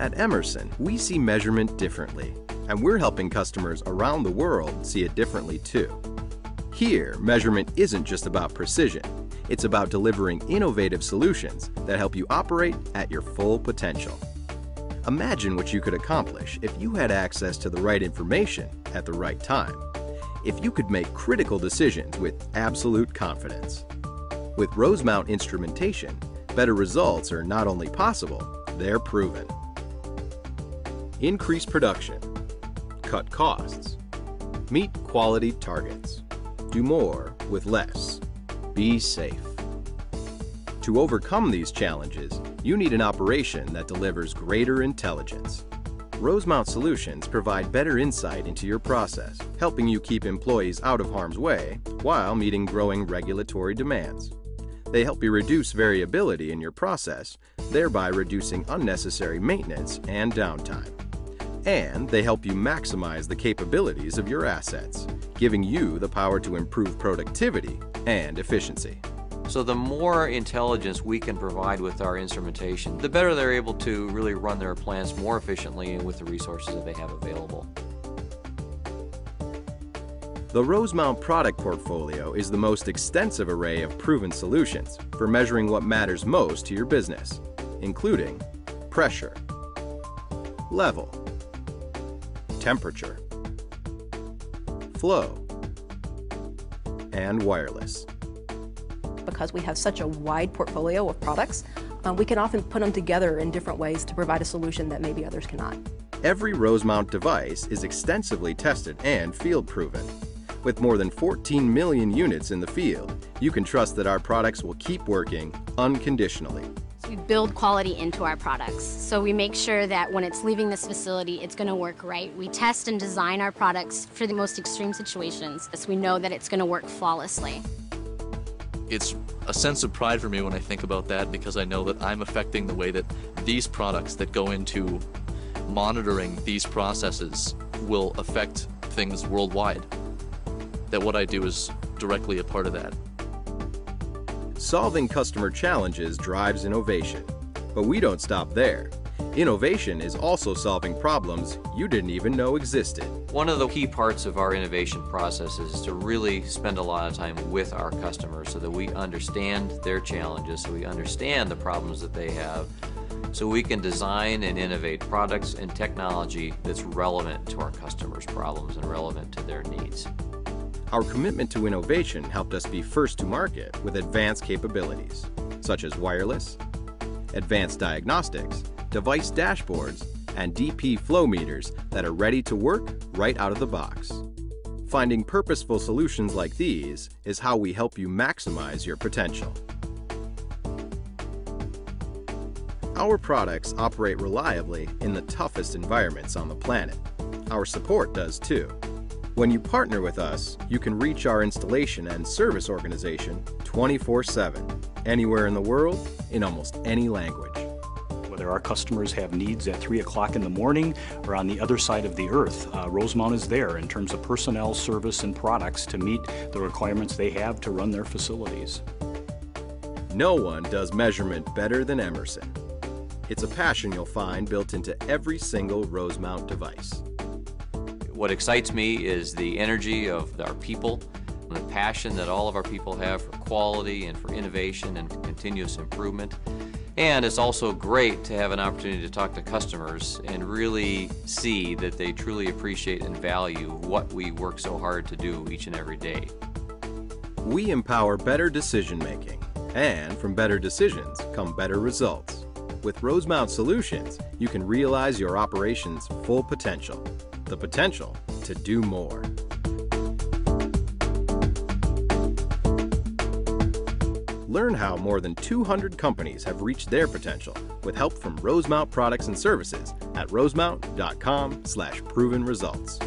At Emerson, we see measurement differently, and we're helping customers around the world see it differently too. Here, measurement isn't just about precision, it's about delivering innovative solutions that help you operate at your full potential. Imagine what you could accomplish if you had access to the right information at the right time. If you could make critical decisions with absolute confidence. With Rosemount instrumentation, better results are not only possible, they're proven. Increase production, cut costs, meet quality targets, do more with less, be safe. To overcome these challenges, you need an operation that delivers greater intelligence. Rosemount Solutions provide better insight into your process, helping you keep employees out of harm's way while meeting growing regulatory demands. They help you reduce variability in your process, thereby reducing unnecessary maintenance and downtime. And they help you maximize the capabilities of your assets, giving you the power to improve productivity and efficiency. So the more intelligence we can provide with our instrumentation, the better they're able to really run their plants more efficiently and with the resources that they have available. The Rosemount product portfolio is the most extensive array of proven solutions for measuring what matters most to your business, including pressure, level, temperature, flow, and wireless because we have such a wide portfolio of products, um, we can often put them together in different ways to provide a solution that maybe others cannot. Every Rosemount device is extensively tested and field proven. With more than 14 million units in the field, you can trust that our products will keep working unconditionally. We build quality into our products. So we make sure that when it's leaving this facility, it's going to work right. We test and design our products for the most extreme situations so we know that it's going to work flawlessly it's a sense of pride for me when I think about that because I know that I'm affecting the way that these products that go into monitoring these processes will affect things worldwide. That what I do is directly a part of that. Solving customer challenges drives innovation, but we don't stop there. Innovation is also solving problems you didn't even know existed. One of the key parts of our innovation process is to really spend a lot of time with our customers so that we understand their challenges, so we understand the problems that they have, so we can design and innovate products and technology that's relevant to our customers' problems and relevant to their needs. Our commitment to innovation helped us be first to market with advanced capabilities, such as wireless, advanced diagnostics, device dashboards, and DP flow meters that are ready to work right out of the box. Finding purposeful solutions like these is how we help you maximize your potential. Our products operate reliably in the toughest environments on the planet. Our support does too. When you partner with us, you can reach our installation and service organization 24 7, anywhere in the world, in almost any language whether our customers have needs at 3 o'clock in the morning or on the other side of the earth. Uh, Rosemount is there in terms of personnel, service, and products to meet the requirements they have to run their facilities. No one does measurement better than Emerson. It's a passion you'll find built into every single Rosemount device. What excites me is the energy of our people, the passion that all of our people have for quality and for innovation and continuous improvement. And it's also great to have an opportunity to talk to customers and really see that they truly appreciate and value what we work so hard to do each and every day. We empower better decision making, and from better decisions come better results. With Rosemount Solutions, you can realize your operation's full potential, the potential to do more. Learn how more than 200 companies have reached their potential with help from Rosemount products and services at rosemount.com slash proven results.